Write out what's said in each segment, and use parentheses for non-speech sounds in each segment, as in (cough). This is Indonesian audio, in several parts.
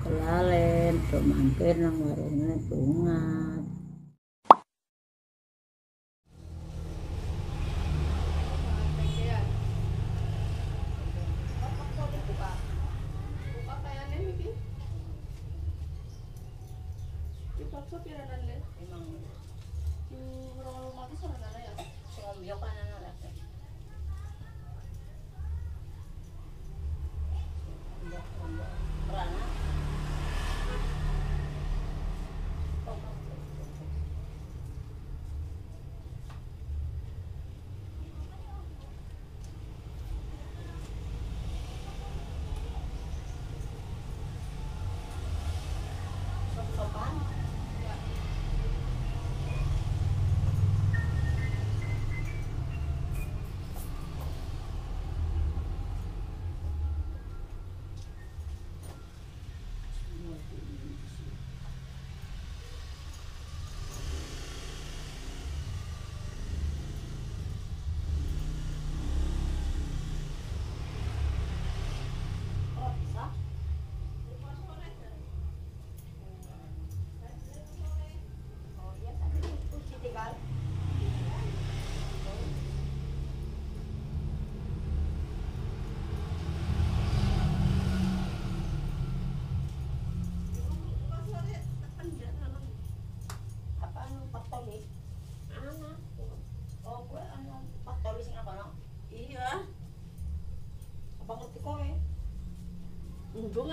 kelalen tuh mampir nang warungnya bunga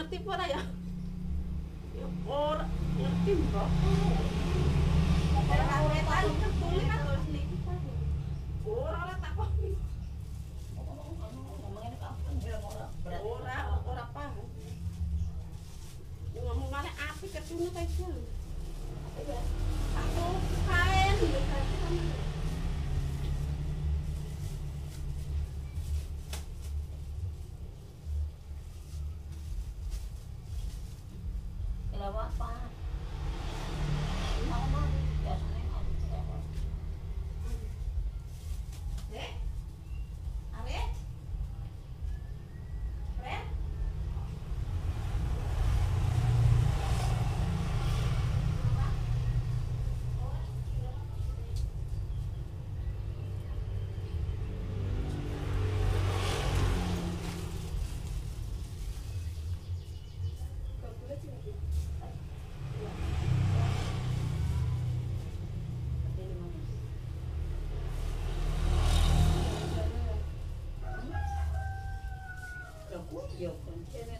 ngerti pora ya? Ya pora ngerti mbak. 有可能现在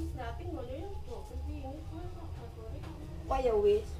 Kung mo, yun po. Kasi yun, kung ano, ako rin. Why a wish?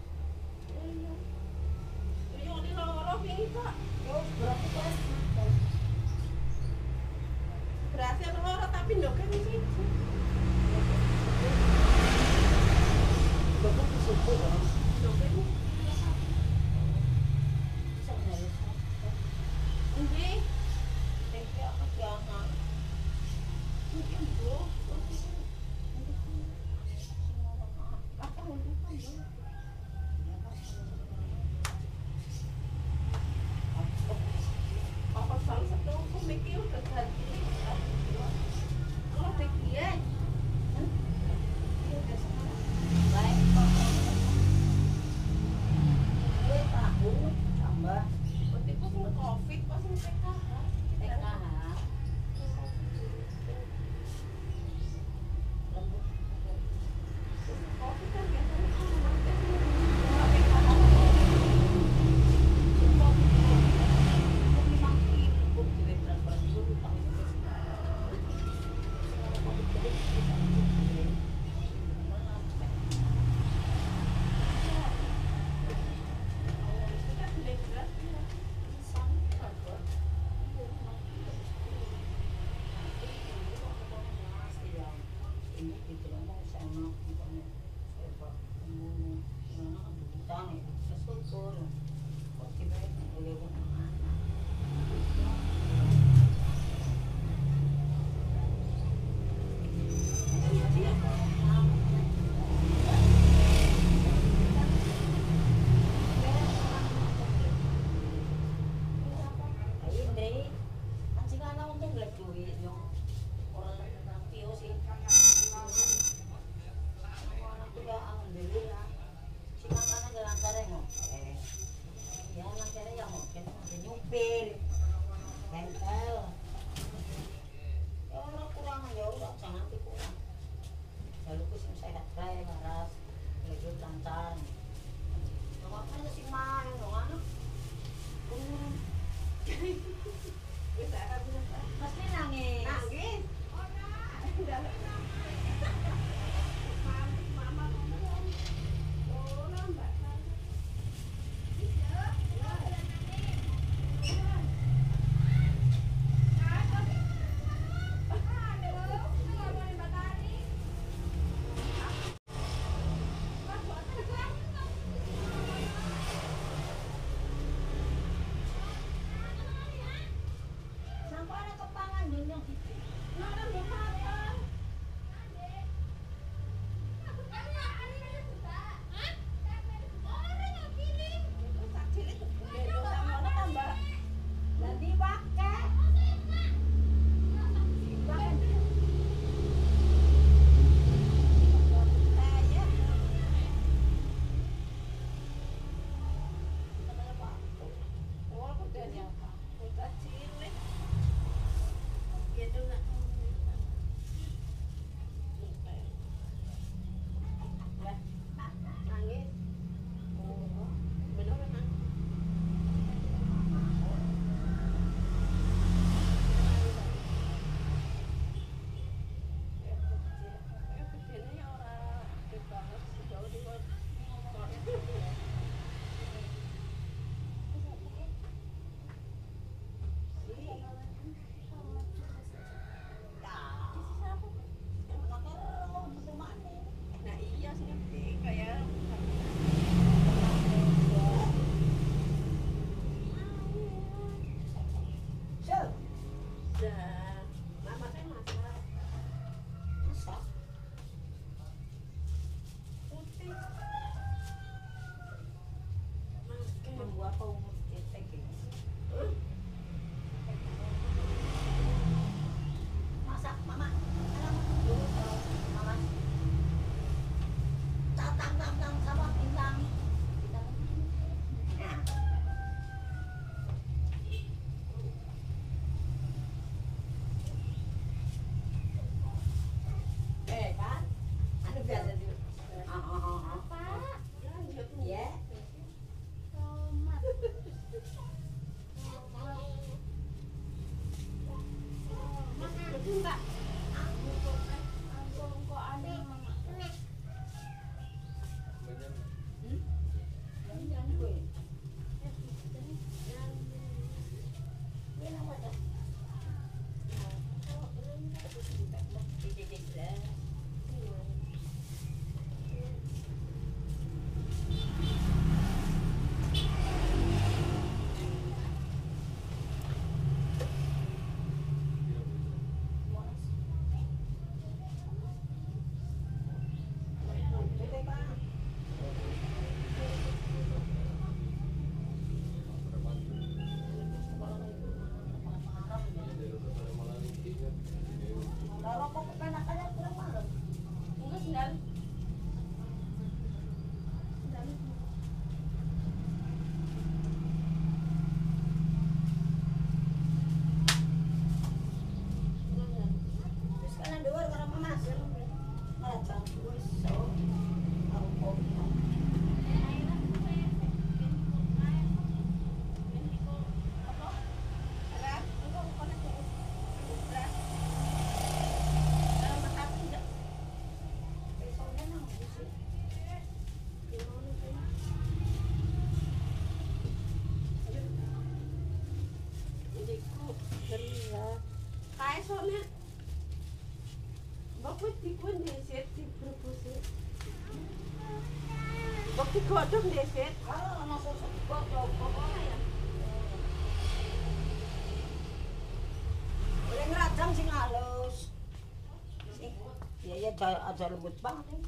Ya ya ada, ada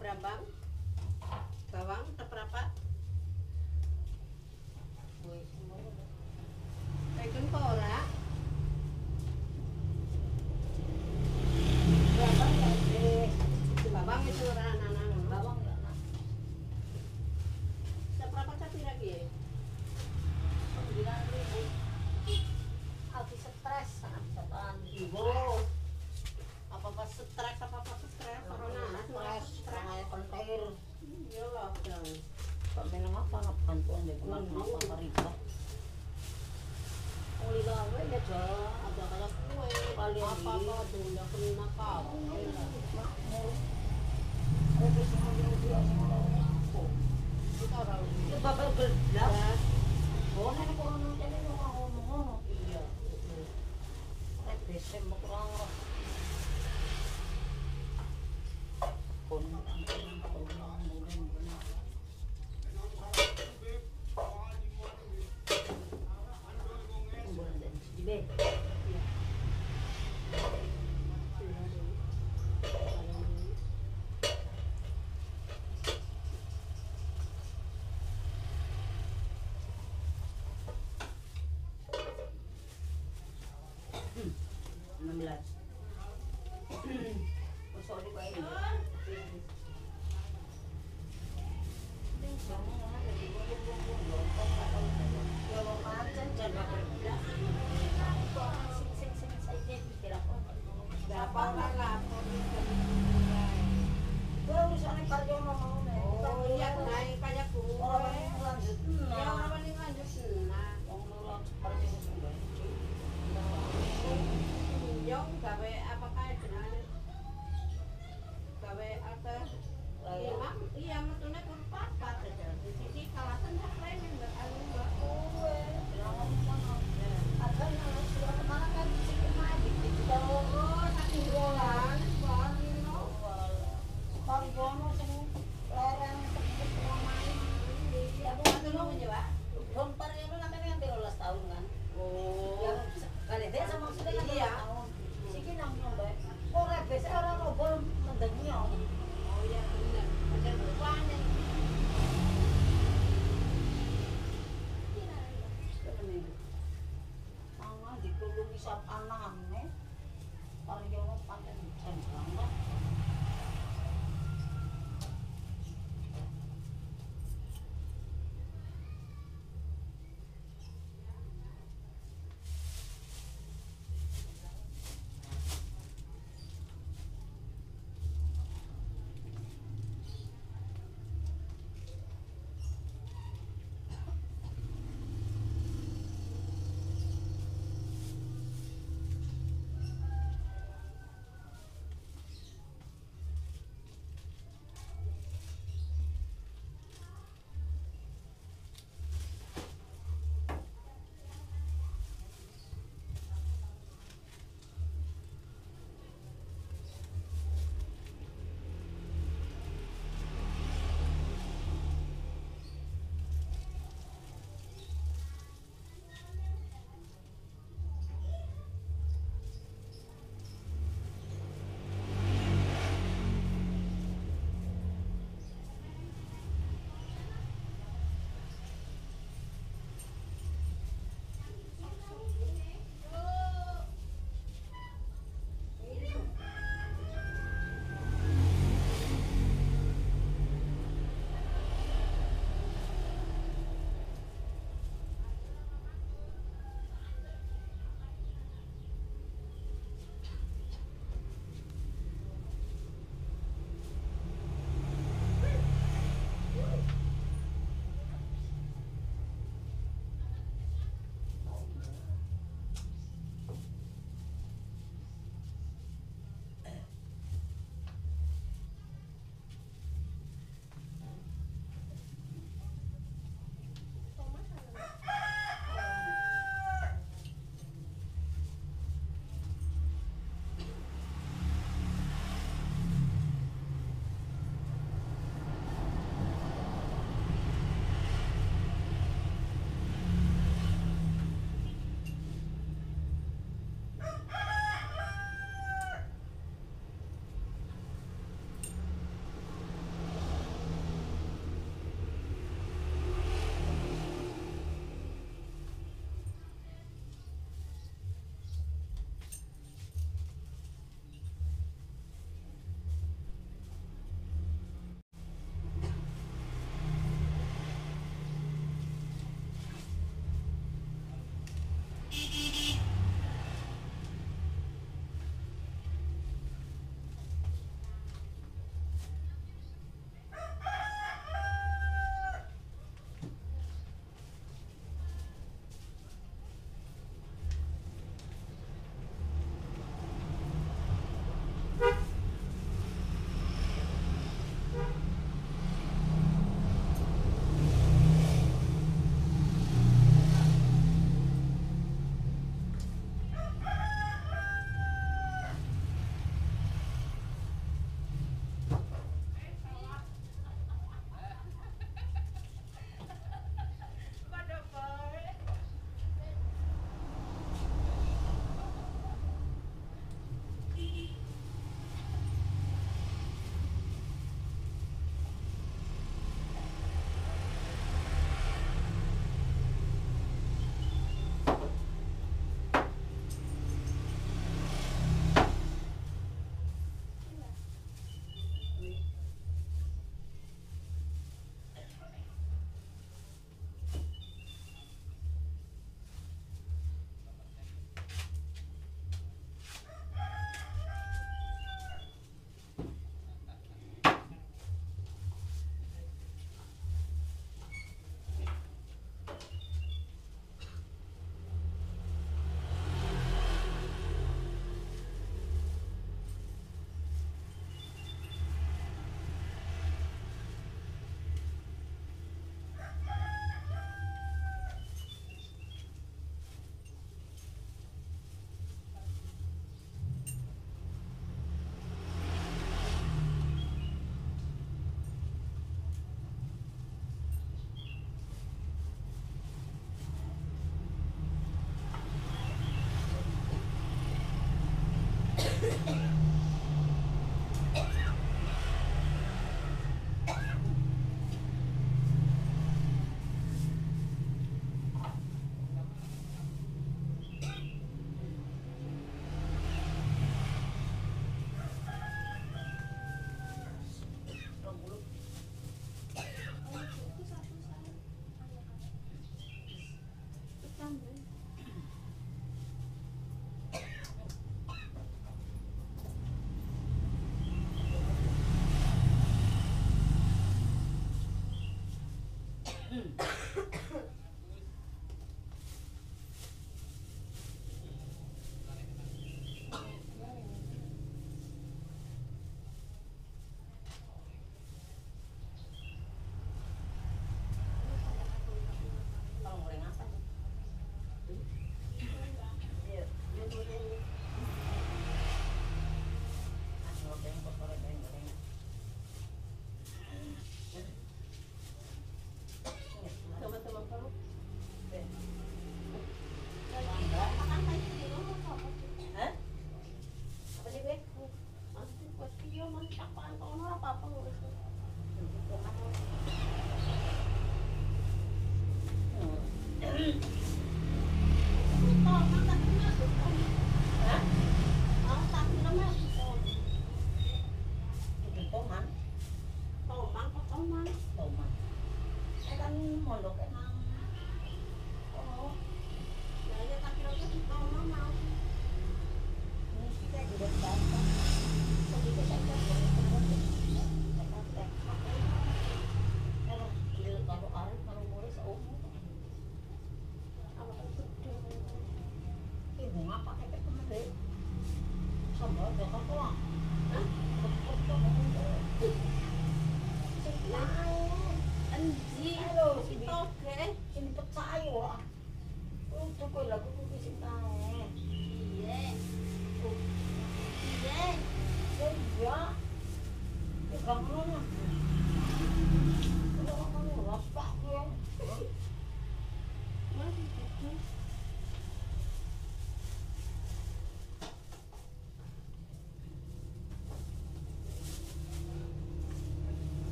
Brambang. 16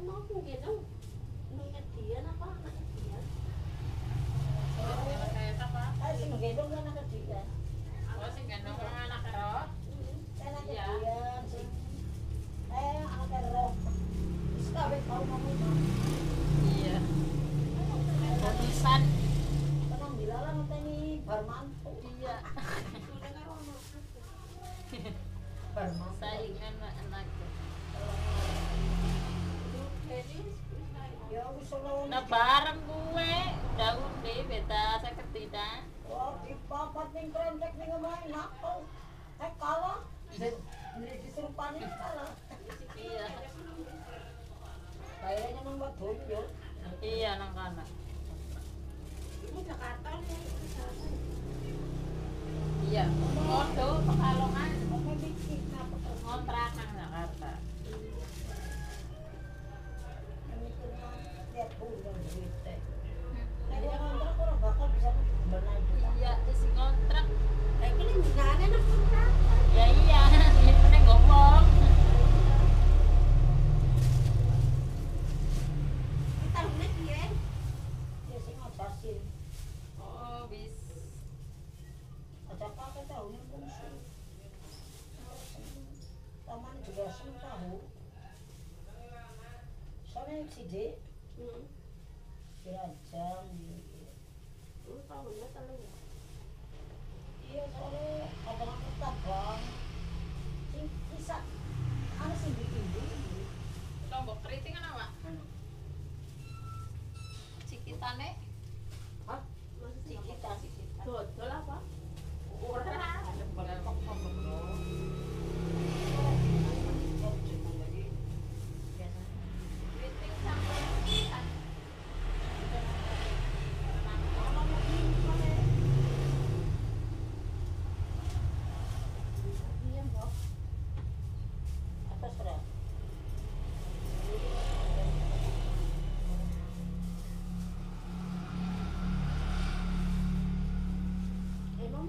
nó không biết đâu. Udah bareng gue, udah undi beta sakit tidak. Wah, ipapat ning krentek ning main nakal. Eh kalah. Jadi diserupani kalah. Iya. Kayaknya nang batul yo. Iya nang kana. Ini Jakarta nih. Iya, kondo pekalongan, kontrakan Jakarta. kontrak orang bakal bisa Iya, isi kontrak.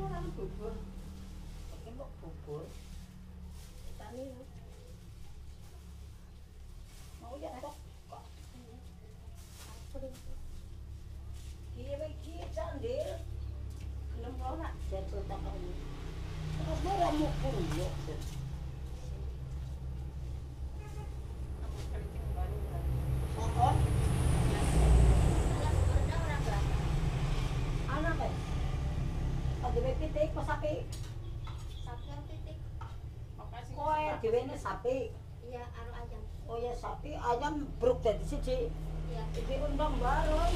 kan harus bubur. Oke, mbok bubur. ya. Ibion baru.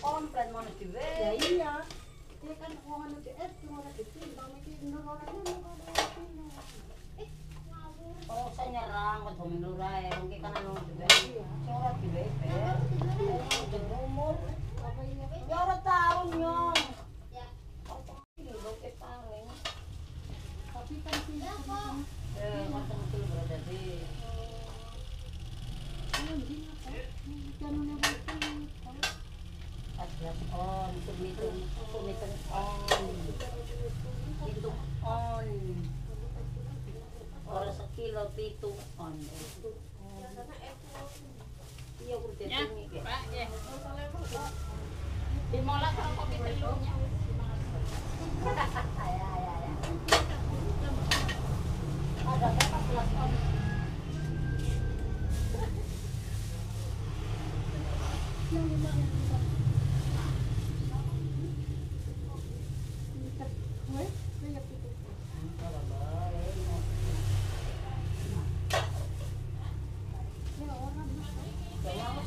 komplain mana dhewe. Ya iya. Dia kan wong anu dhek ora ditimbang iki nur ora ngono Eh, ngawur. Oh, saya nyerang kok domen.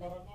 Parang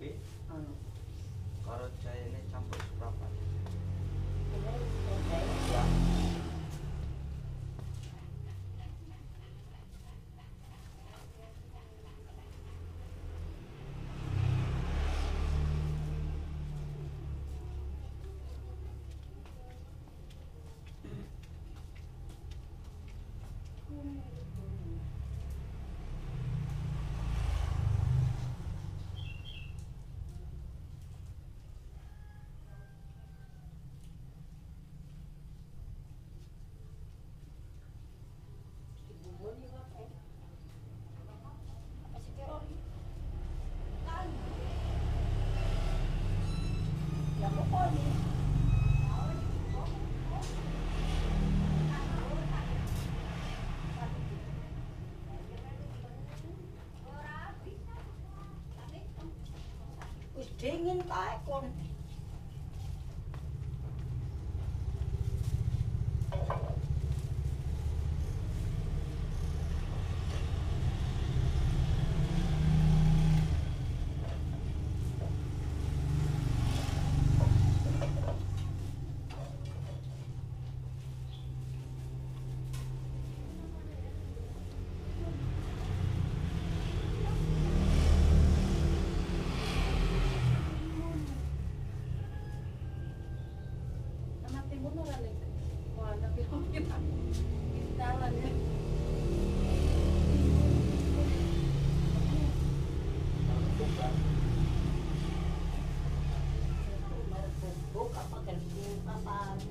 okay. Ding and bye. 拜拜。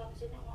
Oh, nek langsung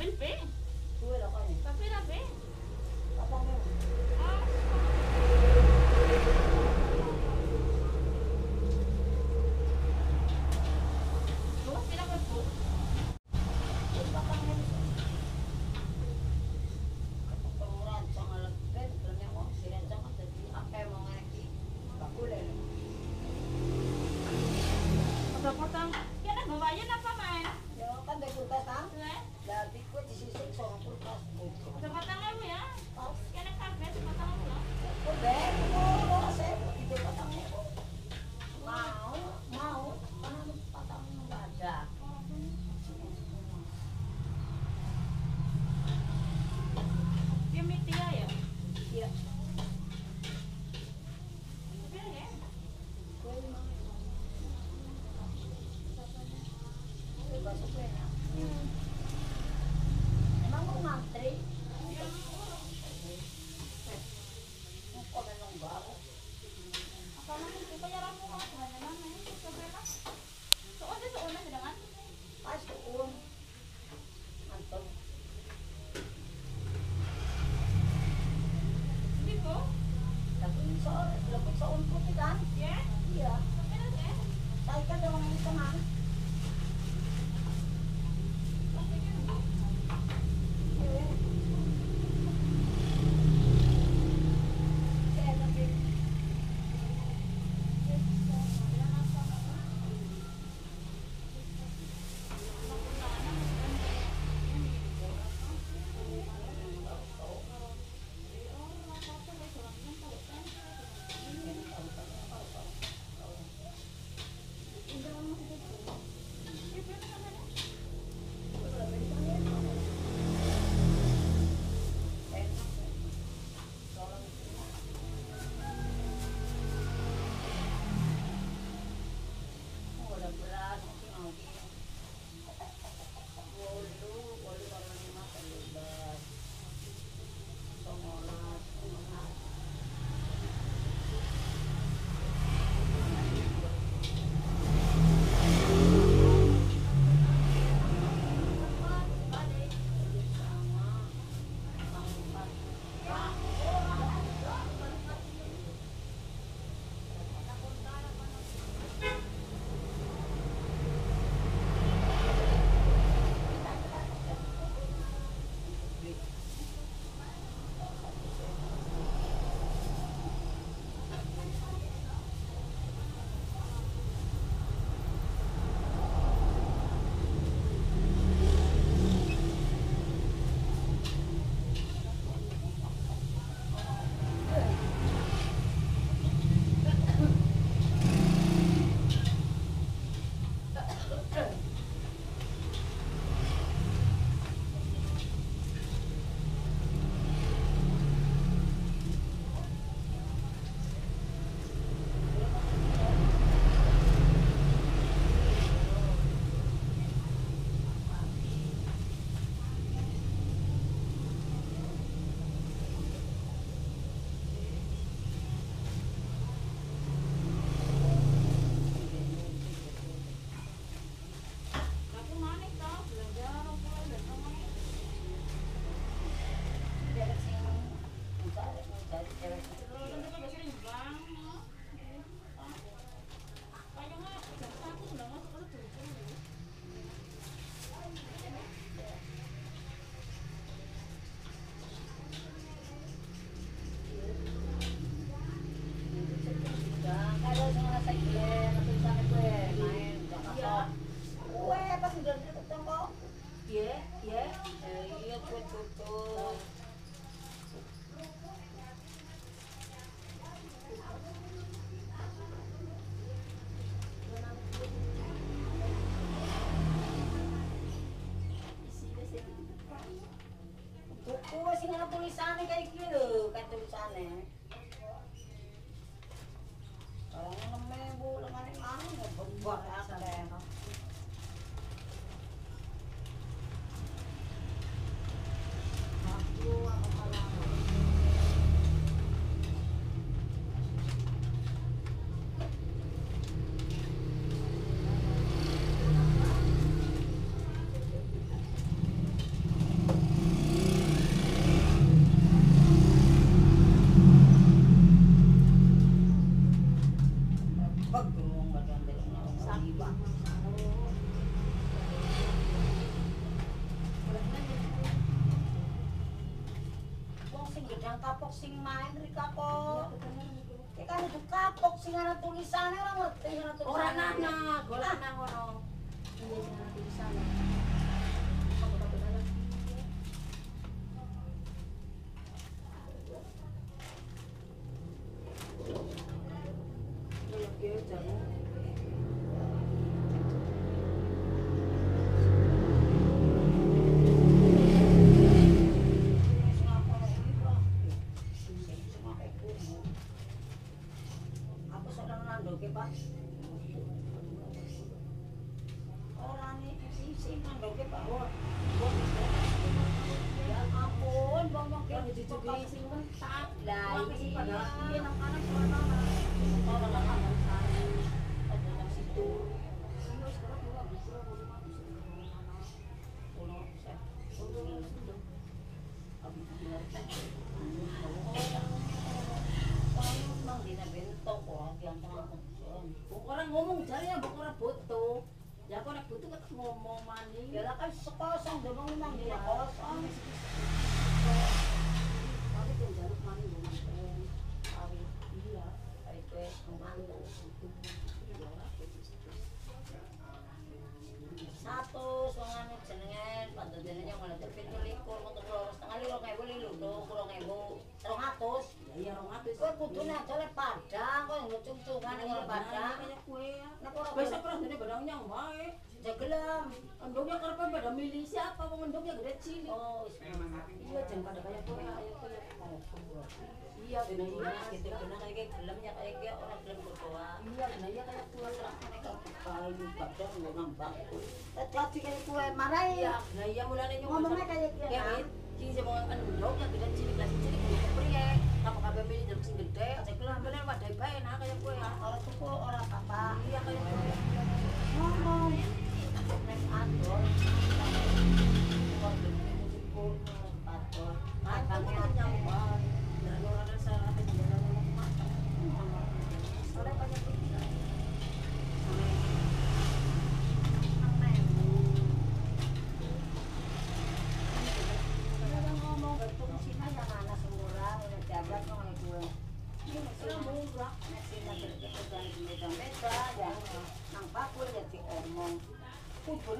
papel P. Papel ana tulisane kayak iki lho, sing main rika kok. Iki kan hidup kapok sing ana tulisane ora ngerti ana tulisane. Ora ah. nang ngono, golek nang ngono. Iki tulisane. wae. Jagelam. Endongnya karepe pada milisi apa wong endongnya gede cilik. Oh, iya jangan pada kayak kowe kayak kowe. Iya benar iya gitu benar kayak gelamnya kayak kayak orang gelam berdoa. Iya benar iya kayak kula terang mereka kepal juga dan nambah. Tadi kayak kula marah ya. Nah iya mulane ngomongnya kayak gitu. Ya, ki sing wong kan ndok ya dengan cilik lah cilik priye kamu kabeh milih sing gede aja kelah bener padha baik, nah kayak gue ya ora tuku apa-apa iya kaya kowe ngomong nek andor Mantan nyamuk, dan orang-orang salah penjalan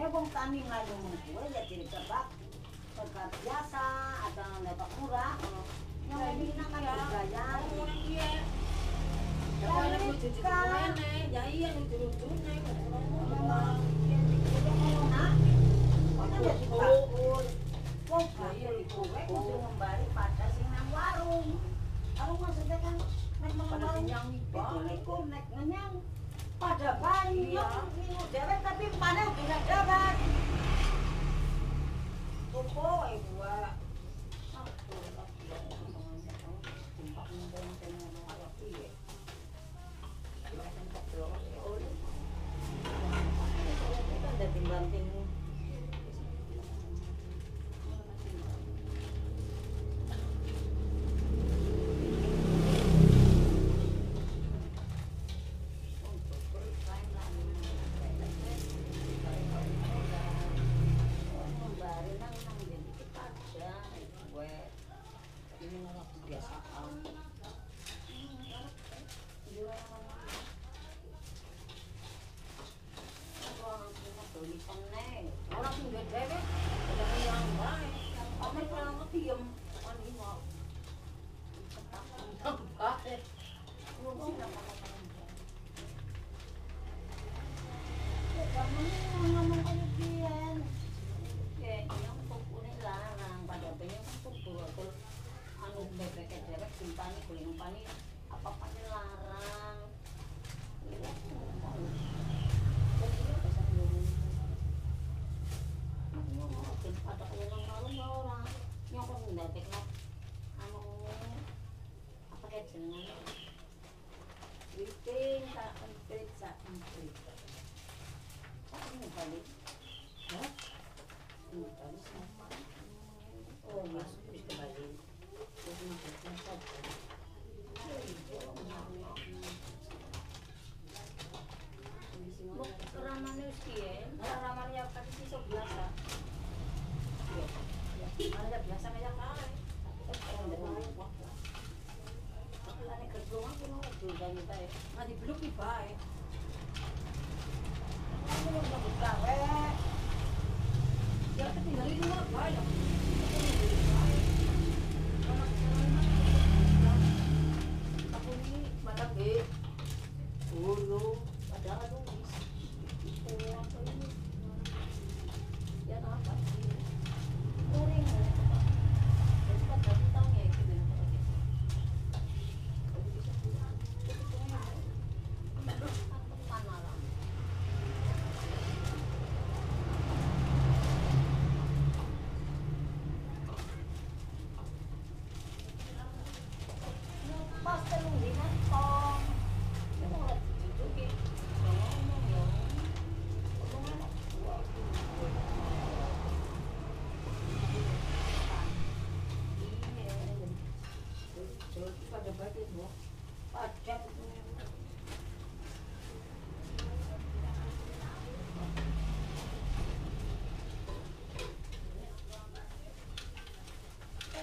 sebenarnya bong tani ngadu mengkue ya jadi kebak. Kebak biasa atau lepak murah. Yang lebih enak kan budaya ya ya, warung. Warung maksudnya kan naik warung naik naik naik pada banyak minum dewek tapi mana udah dewek. Opo ibu.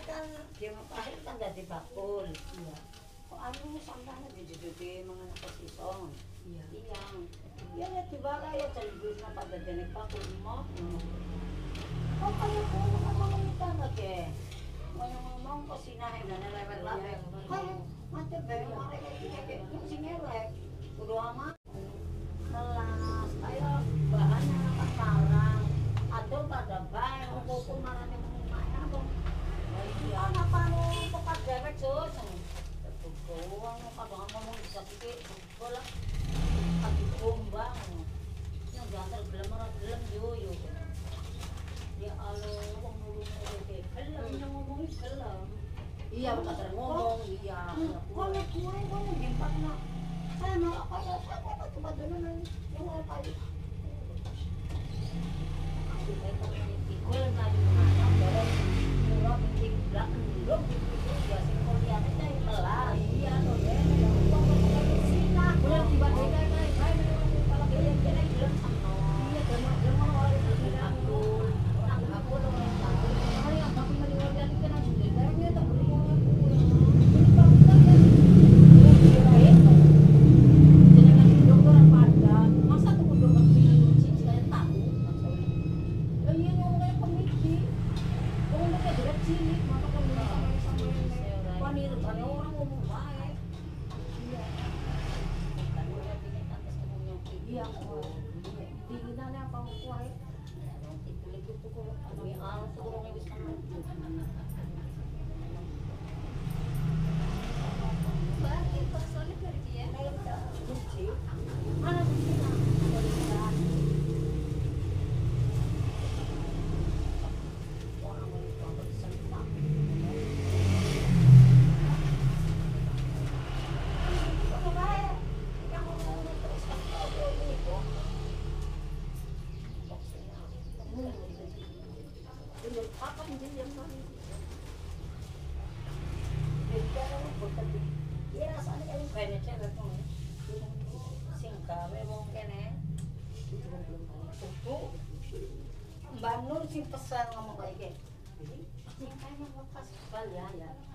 kan dia akhirnya kan dati bakul. Iya. Kok anu mo sambahan na diduduti mga nakasisong? Iya. Iyang. Yan at diba kaya sa libus na pagdadanig pa kung mo? Kung kaya po mga mga mitanag eh. Walang mga mga kasinahin na nalabag-labag. Kaya, mati ba yung mga kaya ama? Belum. Iya, udah sering. Iya. kalau hmm, nak kue, kok nak gempak nak. Saya mau apa ya? Saya mau apa tempat dulu nanti. Yang apa itu?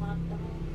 Mata.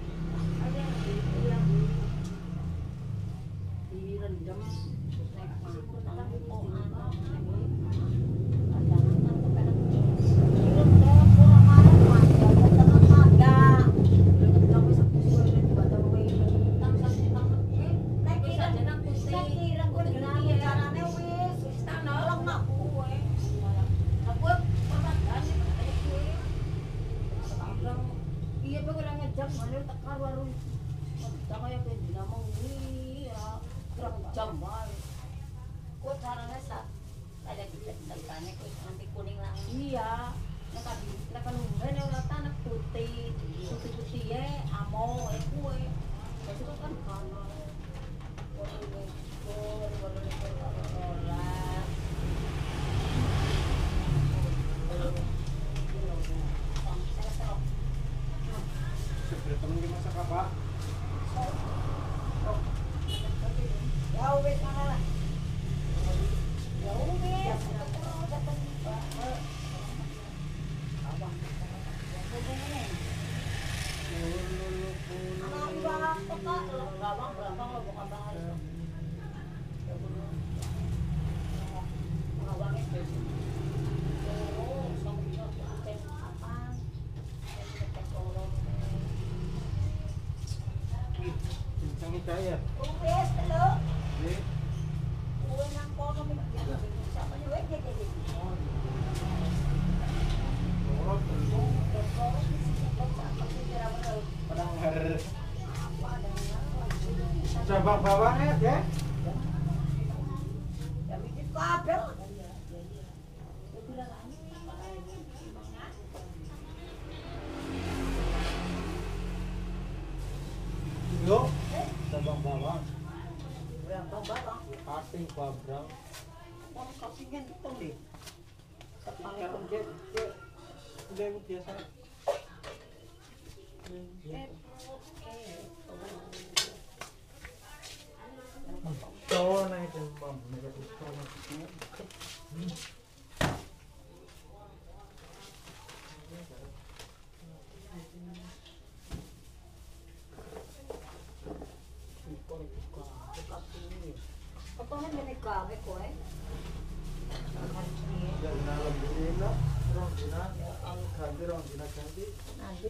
yeah.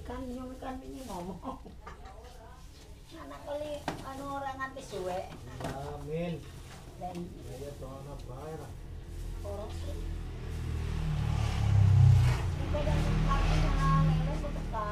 kan ini ngomong. Anak kali anu orang nganti suwe. Amin. Dan iya, ya bayar orang sih. Kita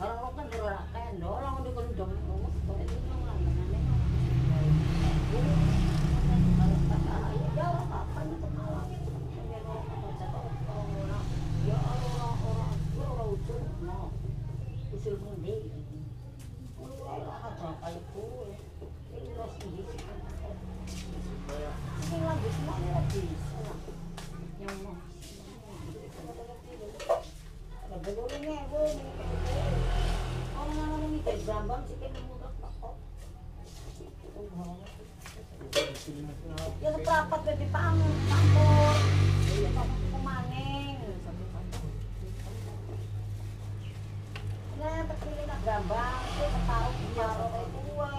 Orang-orang kan gerakan, orang dikendong, orang itu yang dapat jadi tamu tampur ya nah terpilih nak gambar itu ketaruh kue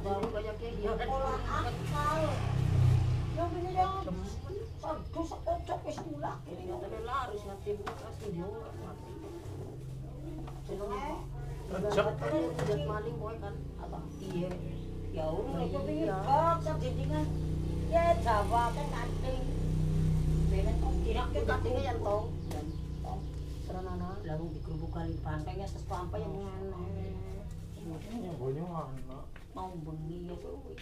baru akal. Yang ini yang padu sekocok wis mulak. Ini terlalu harus nanti studio jenenge ya, kerjak maling kowe kan. Apa? Iya. Ya urip jadi kan piye Jawa ke kating. Bene tong dirake katinge yen tong. Tong seranana lha wong kali pantengnya ses sampai yang aneh. Bonyo anak. Mau bengi ya kuwi.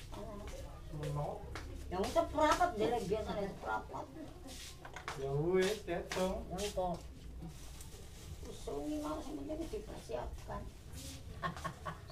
Menoh. Yang seprapat jelek biasa nek seprapat. Ya wis, tetong. Tetong. Usungi mau sebenarnya dipersiapkan. (laughs)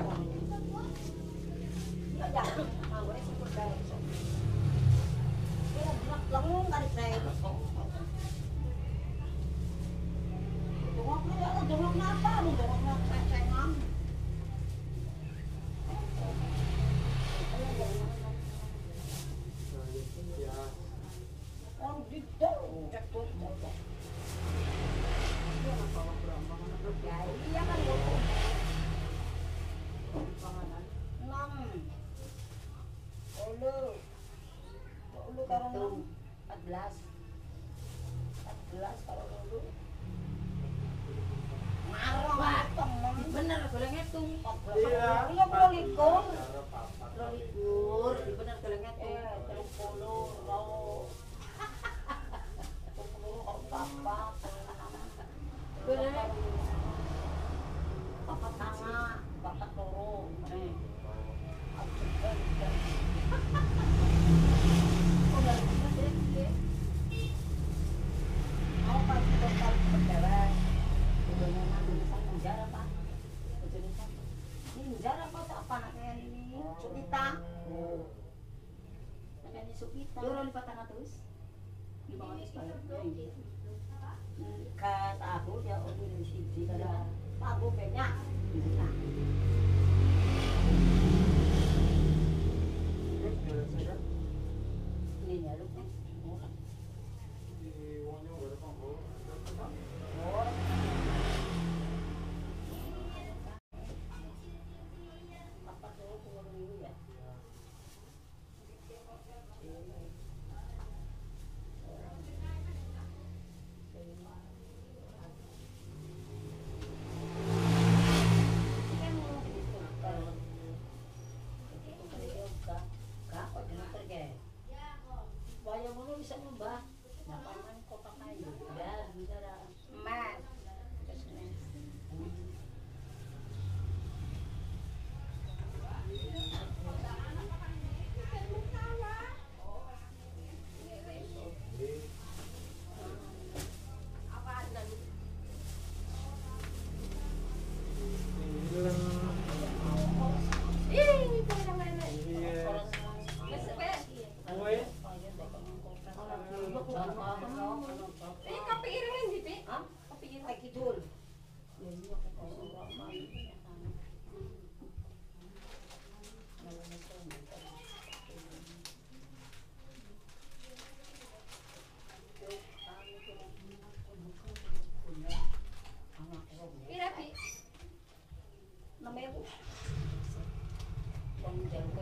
呀 Duron pa ta katus? Di ba katus pa? Ka tapo ya o ni si si kada tapo kanya. isang ba? Thank you.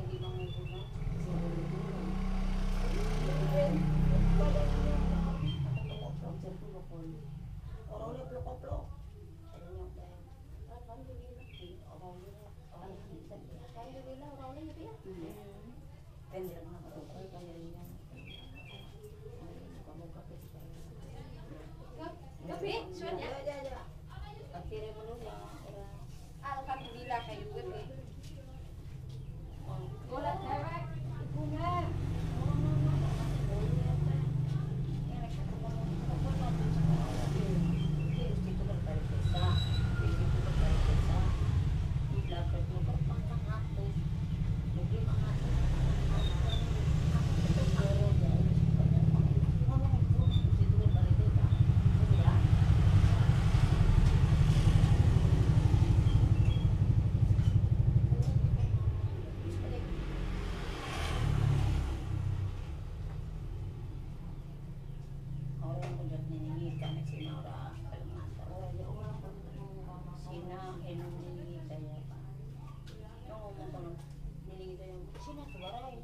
Sinatuwa rin.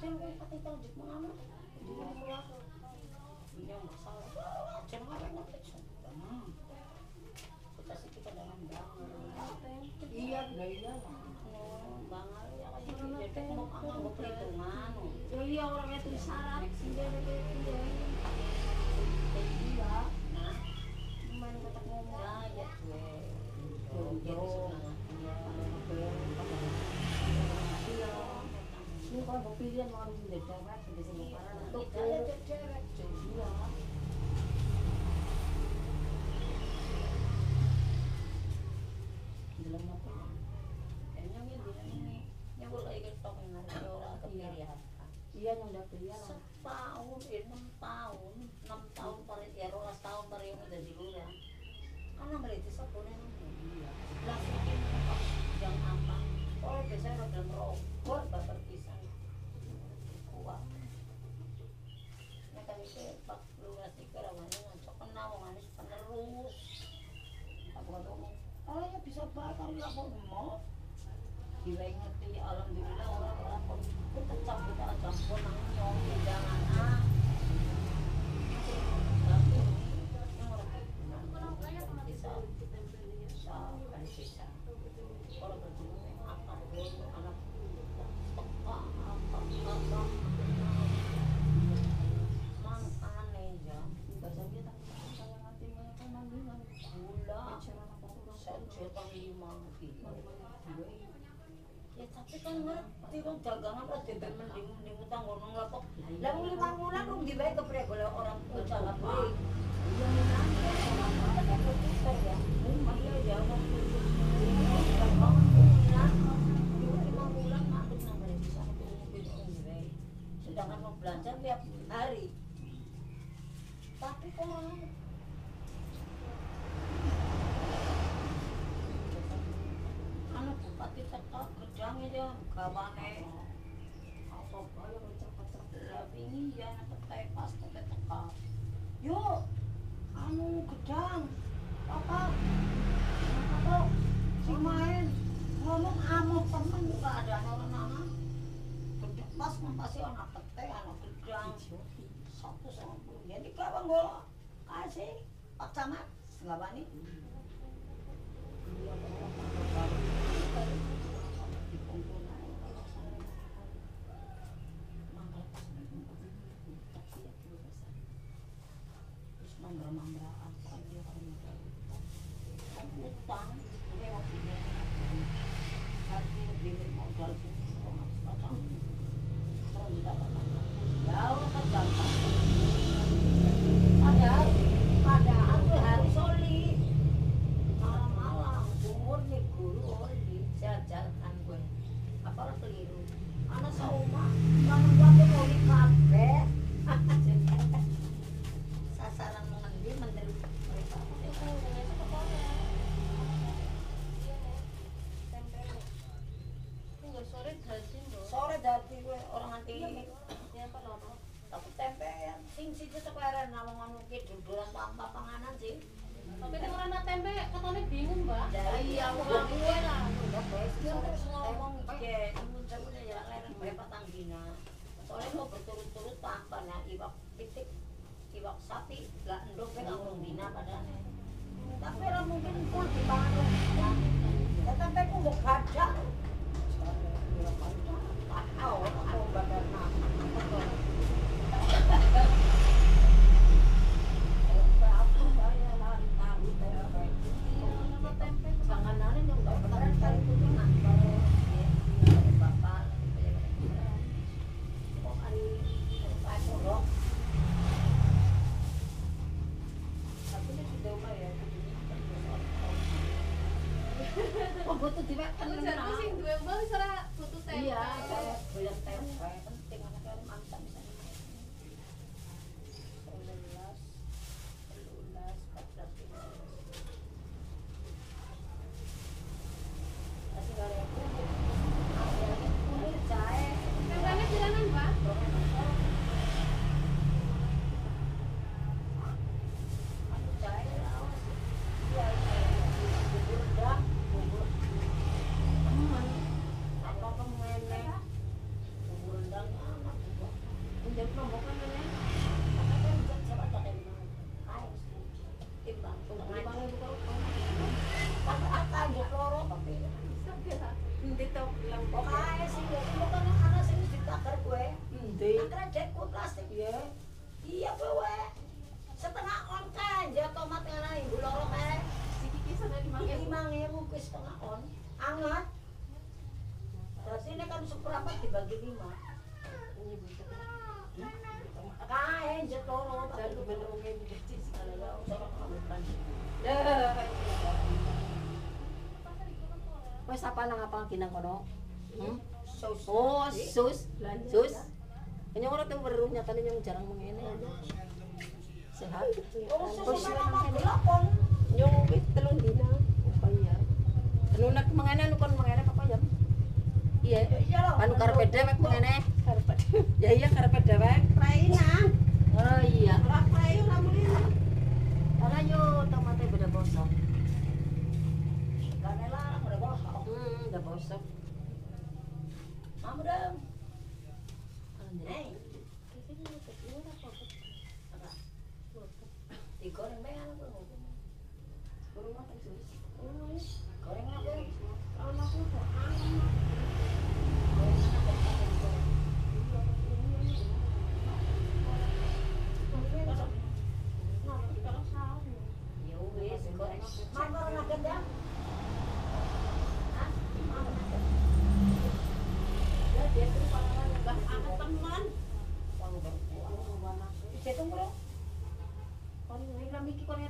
Pero kung pakita ko, mga ano, hindi mo ako. yuk kamu gedang apa? Apa? Si main. Ngomong amuk temen juga ada anak-anak gedang pas pasti anak pete anak gedang. Satu sama puluh jadi kawan gue kasih pak camat segala ini. Sandra Mambra. soalnya berturut-turut sapi dina tapi lah mungkin pun di tangan ya aku gak gajah Kain je yang jadi segala lautan. Dah. Apa nang apa kono? Hmm? Oh, oh, sus. Sus. Kanya orang yang jarang mengene. Sehat. Oh, sus Yang telun dina. Oh iya. Nak mengene lu kon mengene apa jam? iya. Ya iya Panu karpet dewek ngene karpet. Ya iya karpet dewek. Rainan oh iya. Ora kayu ramulina ora yo tomate beda bosok. Kanela udah bosok. Hmm udah bosok. Mamudam. Jatong ko lang. Kon may lamig pala.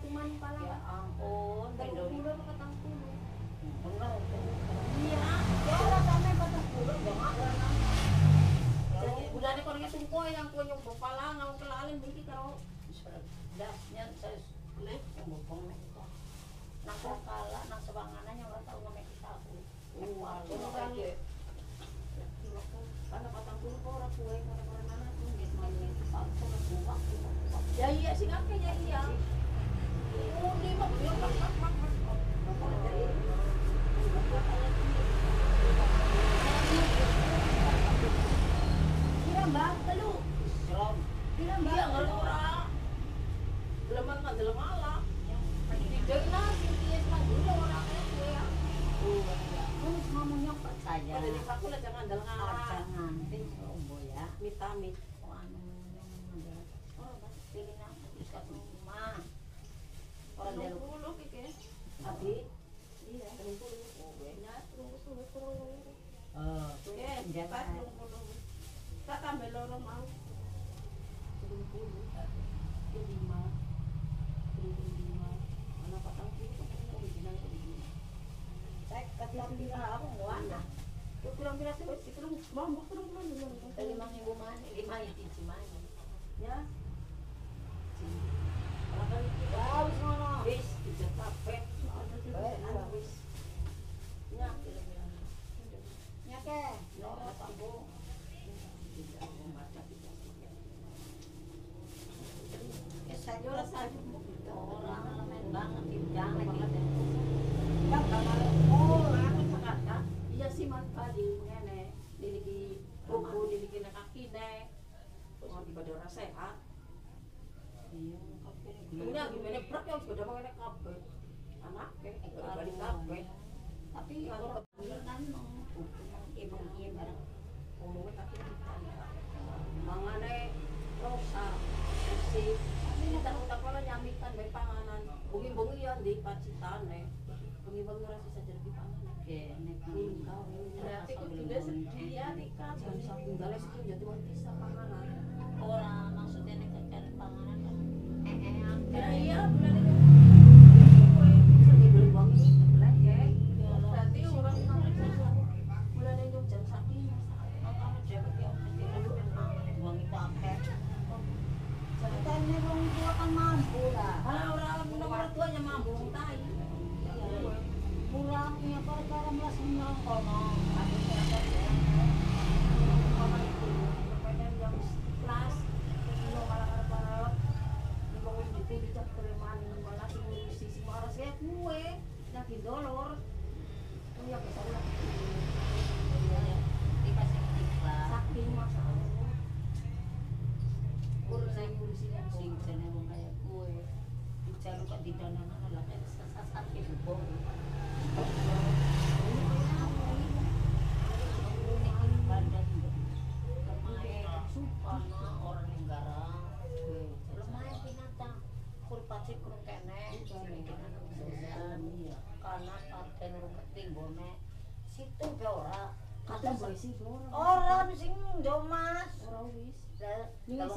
Ya ampun, bendo. Kulo ka tangkulo. Wala. Iya, wala ta may patangkulo ba nga. Udah ni kon ngi sungkoy yang kon yung bapala nga kalalan biki karo. Da, nyan sa left mo Kanya, gimana prak yang sudah mengenai kabel.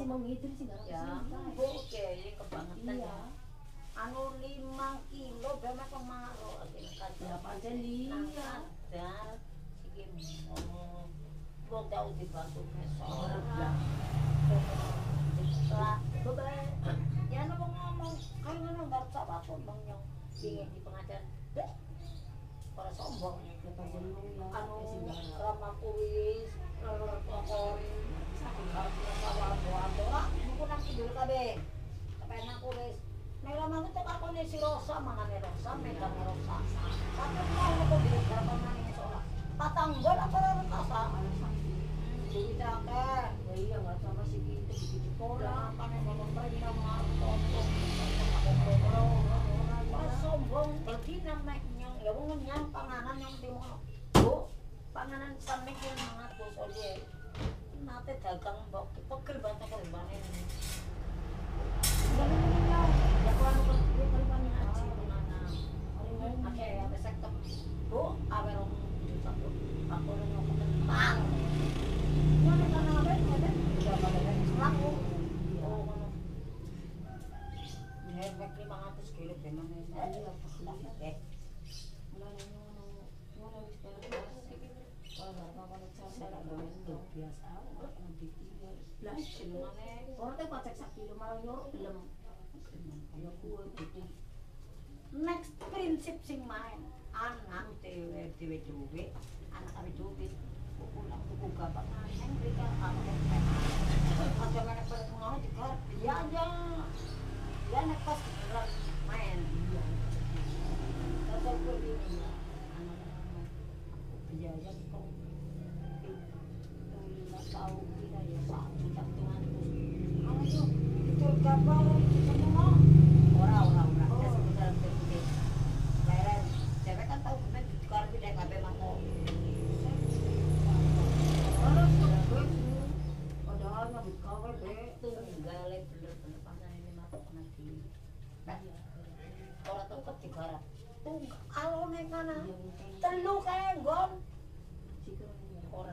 Ini kalau- sih mau sih enggak Ya, oke, kebangetan Iya. ya. Anu lima kilo bemek akhirnya kan. Ya pancen iya. Dan siki ngomong, wong tau dibantu besok. Bebek, ya nopo ngomong, kayak ngono nggak usah apa bang yang ingin di pengajar. Deh, para sombong. Ya. Anu, ramah kuis, kokon, Aku si Rosa di. Ya iya sama. Ora sombong ya panganan yang timo. Bu, panganan sampe ki mangatus oleh. Nate dagang mbok pegel banget. Enggak meninggal. Ya kalau anu paling paling Haji haji. punana. Oke, apa sektor? Bu, awe rong juta bu. Aku udah mau kentang. Mana kan awe ada? Udah pada yang selaku. Oh, ngono. Mek 500 kilo memang ini. Iya. Eh, ngono ngono wis kelas. Kalau enggak Lah, Senengane. Orang teh pacek sak kilo malah nyuruh. Ya next prinsip sing main anak dewe dewe dewe anak kami dewe pulang gampang neng mereka anak ada mana pada pengaruh juga dia aja dia naik pas main kata gue ini ya anak-anak aku biaya kok ya anak ora ora ora ya kan tahu Orang alone kana telu kae nggon. Ora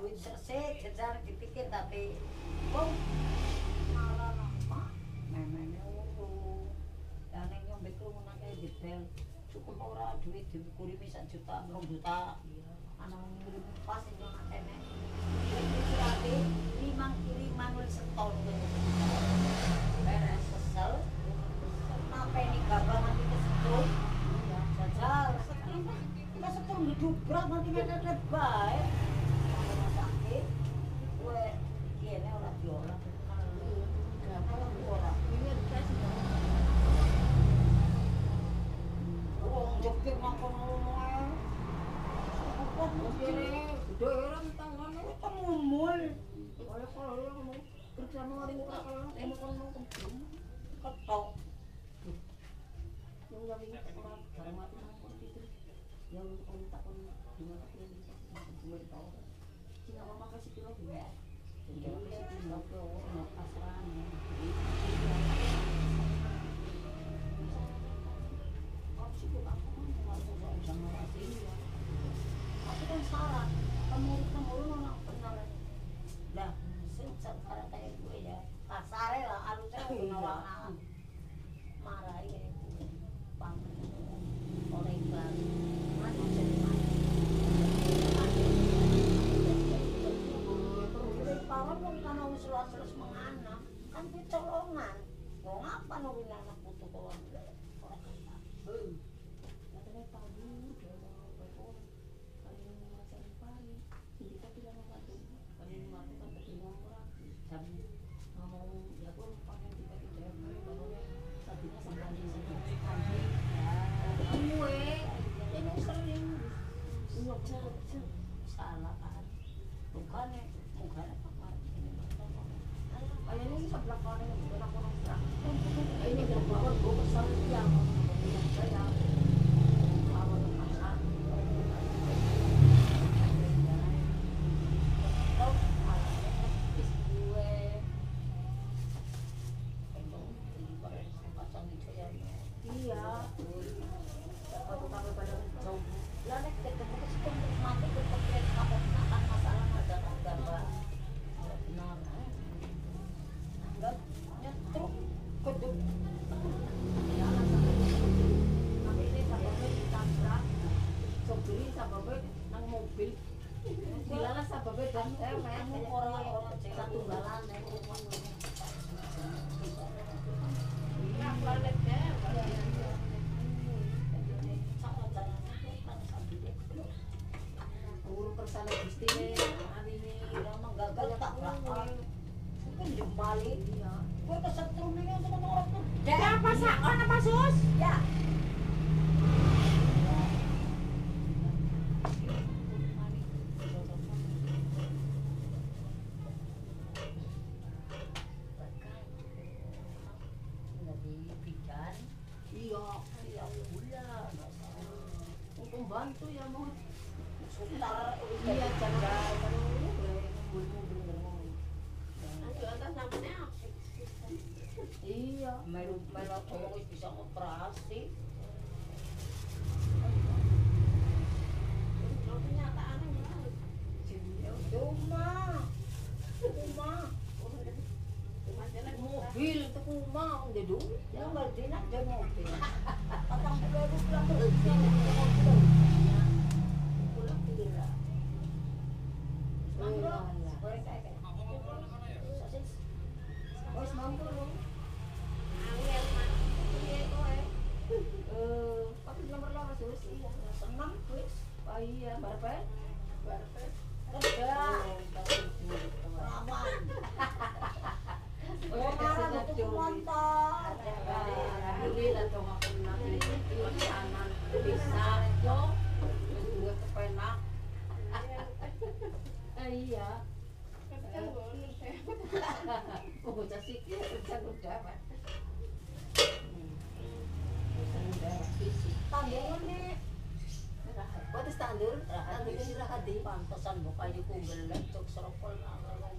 Duit sesek, jajar dipikir tapi kok malah nama. Memangnya ulu. Dan yang nyombe ku ngono kae dibel. Cukup ora duit dikurimi sak juta, rong juta. Anak ngirim pas ini anak kene. Berarti limang kiriman wis seton. Beres kesel. Kenapa ini gagal nanti kesetrum? Jajal. Kita setrum didubrak nanti ngetet baik. Rumah sakit. Gue kene ora diolah. Gagal ora. Wong jepit nang kono wae. Apa mungkin kita ngumul. Ya. Orang pasaran. Kok Ay, nagkakawag ko, kasama niya ako. Kaya,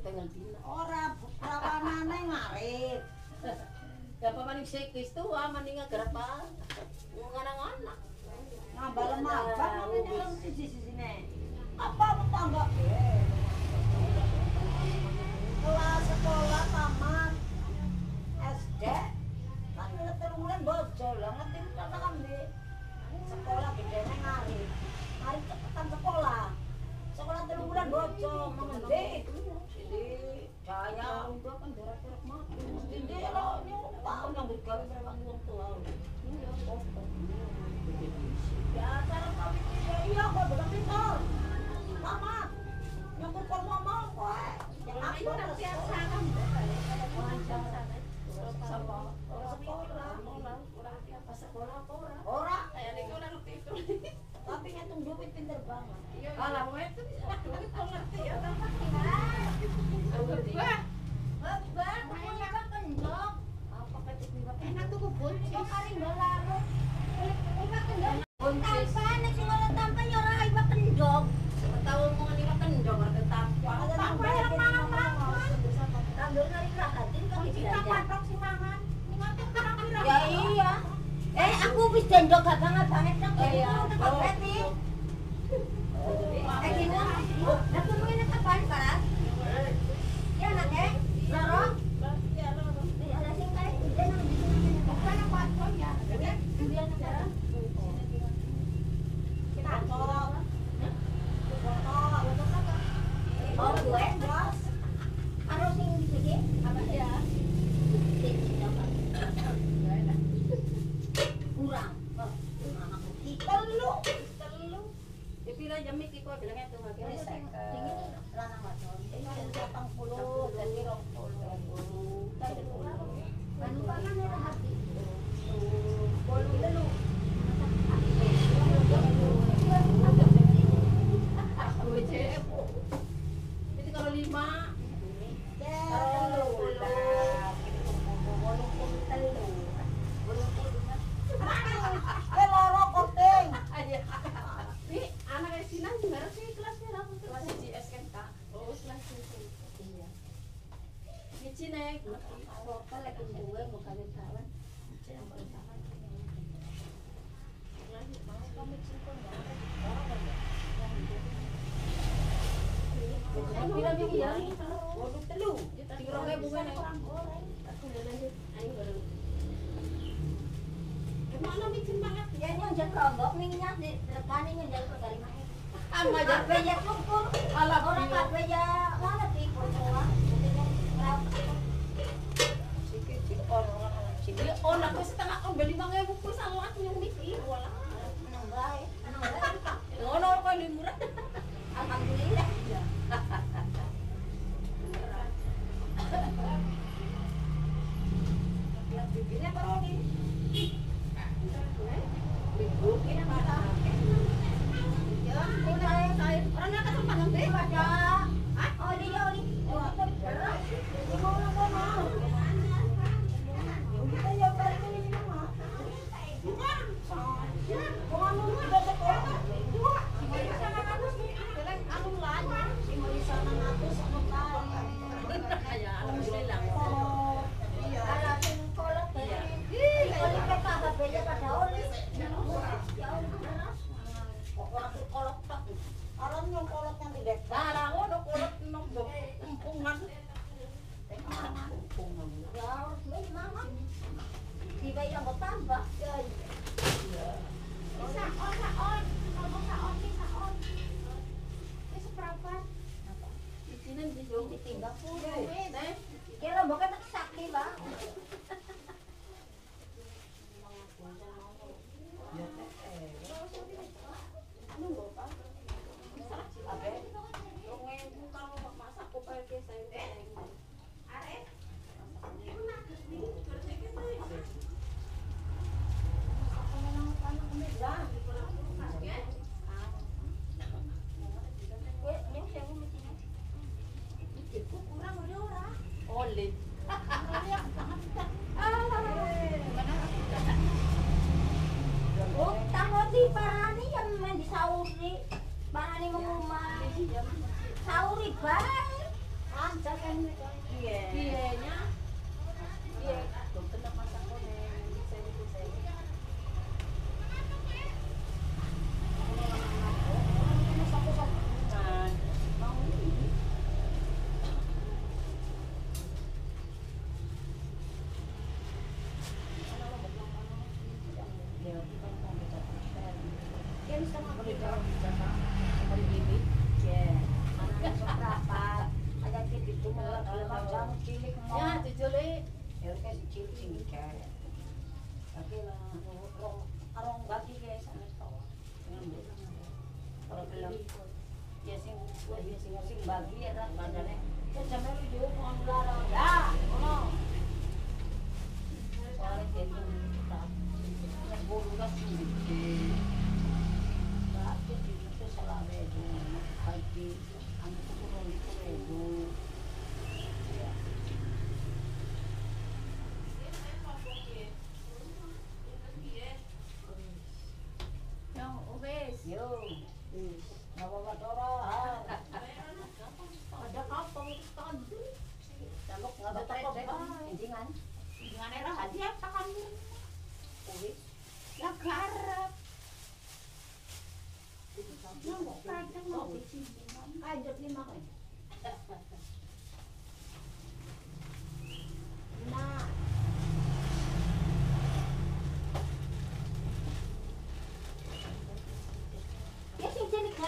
tanggal dina. Ora prawanane ngarep. Ya apa maning sikis tuwa maning garapan. Wong anak-anak. Ngambal mabang kok nyalang sisi-sisine. Apa tetangga? Kelas sekolah Ama ja beja kumpul, ala orang ka beja lala ti kumpul. Sige, sige, orang. Sige, orang ko sa tanga ko, bali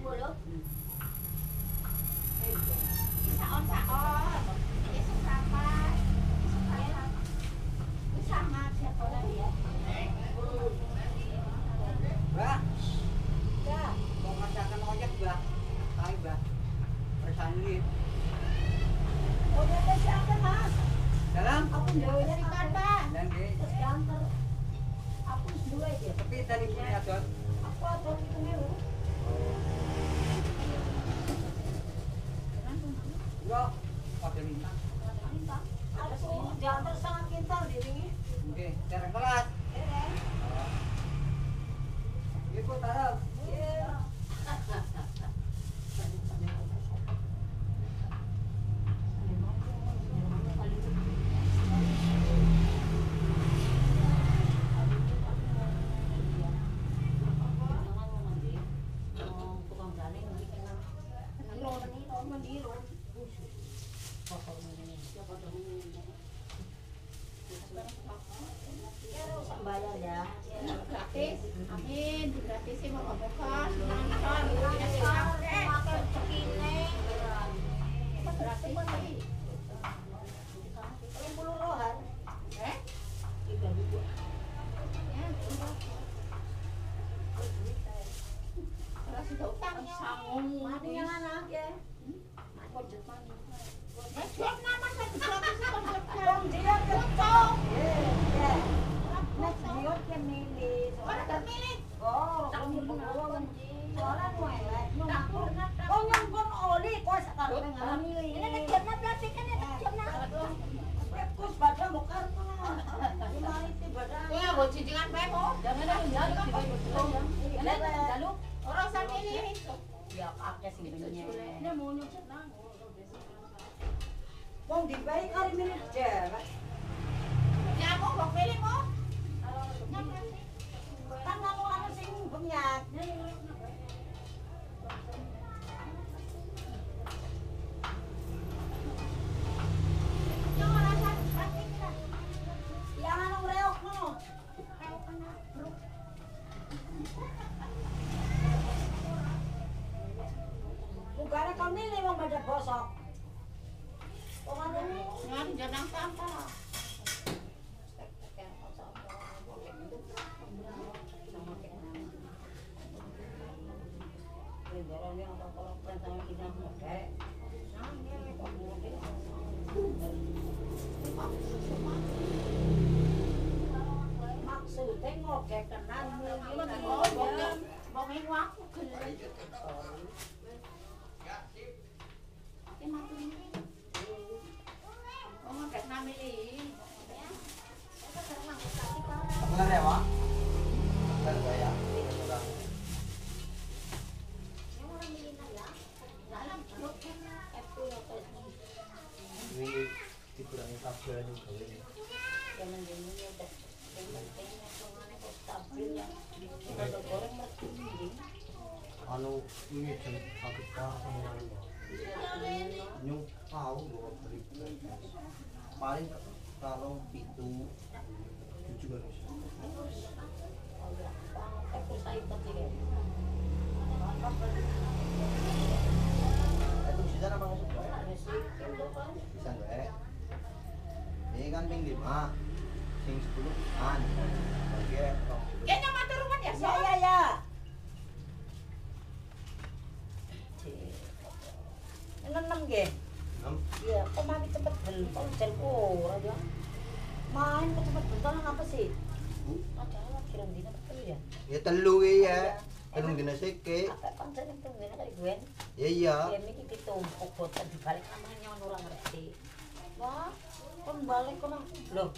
뭐, 그래요? 응. Dina seke. Apa itu dina kali gue? Ya iya. Ya miki ditumpuk botan dibalik namanya orang ngerti. Wah, kon balik kon loh.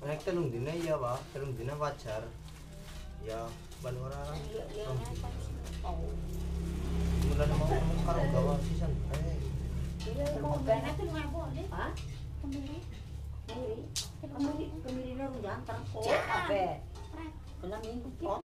Nek telung dina iya, Pak. Telung dina wajar. Ya, ban orang Iya, iya, apa sih? Oh. Mulai mau ngomong karo gawa sisan. Eh, Iya, mau benet tuh nggak boleh. Hah? Kemiri. Kemiri, kemiri lu jangan terkok. Apa? Kena minggu kok.